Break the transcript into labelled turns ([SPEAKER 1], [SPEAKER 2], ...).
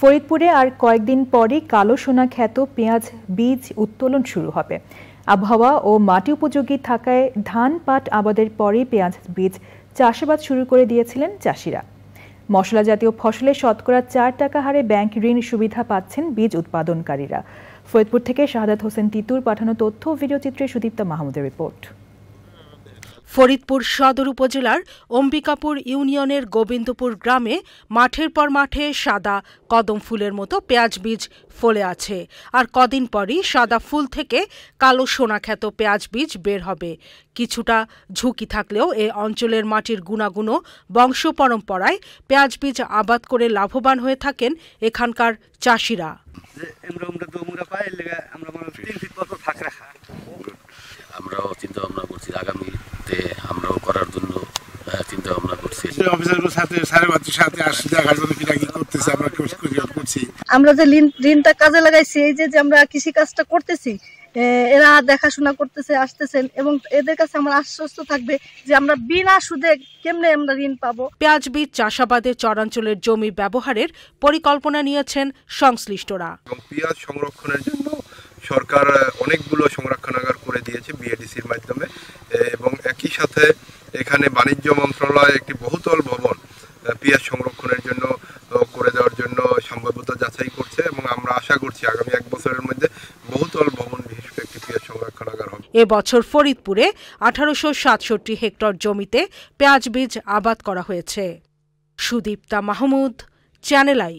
[SPEAKER 1] ফরিদপুরে আর কয়েকদিন পরই কালো সোনা খ্যাত পেঁয়াজ বীজ উত্তোলন শুরু হবে। আবহাওয়া ও মাটি উপযোগী থাকায় ধান, পাট আবাদের পরেই পেঁয়াজ বীজ চাষাবাদ শুরু করে দিয়েছিলেন চাষিরা। মশলা জাতীয় ফসলের শতকরা চার টাকা হারে ব্যাংক ঋণ সুবিধা পাচ্ছেন বীজ উৎপাদনকারীরা। ফরিদপুর থেকে শাহাদাত হোসেন তিতুর পাঠানো তথ্য ও ভিডিওচিত্রে সুদীপ্তা মাহমুদের রিপোর্ট।
[SPEAKER 2] ফরিদপুর সদর উপজেলার অম্বিকাপুর ইউনিয়নের গোবিন্দপুর গ্রামে মাঠের পর মাঠে সাদা কদম ফুলের মতো পেঁয়াজ বীজ ফলে আছে। আর কদিন পরই সাদা ফুল থেকে কালো সোনাখ্যাত পেঁয়াজ বীজ বের হবে। কিছুটা ঝুঁকি থাকলেও এ অঞ্চলের মাটির গুণাগুণ বংশ পরম্পরায় পেঁয়াজ বীজ আবাদ করে লাভবান হয়ে থাকেন এখানকার চাষিরা।
[SPEAKER 3] আমরাও চিন্তা ভাবনা করছি। আগামীতে আমরাও করার জন্য চিন্তা ভাবনা করছি।
[SPEAKER 4] অফিসারগুলোর সাথে সাড়ে বাচ্চার সাথে আসছি দেখার জন্য কিনা কি করতেছে আমরা করছি?
[SPEAKER 5] আমরা যে ঋণটা কাজে লাগাইছি এই যে যে আমরা কৃষি কাজটা করতেছি এরা দেখাশোনা করতেছে আসতেছেন এবং এদের কাছে আমরা আশ্বস্ত থাকবে যে আমরা বিনা সুদে কেমনে আমরা ঋণ পাবো।
[SPEAKER 2] পেঁয়াজ বীজ চাষাবাদে চরাঞ্চলের জমি ব্যবহারের পরিকল্পনা নিয়েছেন সংশ্লিষ্টরা।
[SPEAKER 6] পেঁয়াজ সংরক্ষণের জন্য সরকার অনেকগুলো সংরক্ষণাগার করে দিয়েছে বিএডিসির মাধ্যমে, এবং একই সাথে এখানে বাণিজ্য মন্ত্রণালয় একটি বহুতল ভবন পেঁয়াজ সংরক্ষণের জন্য করে দেওয়ার জন্য সম্ভাব্যতা যাচাই করছে, এবং আমরা আশা করছি আগামী এক বছরের মধ্যে বহুতল ভবন বিশিষ্ট একটি পেঁয়াজ সংরক্ষণাগার হবে।
[SPEAKER 2] এবছর ফরিদপুরে আঠারোশো সাতষট্টি হেক্টর জমিতে পেঁয়াজ বীজ আবাদ করা হয়েছে। Sudipta Mahmud, channel I.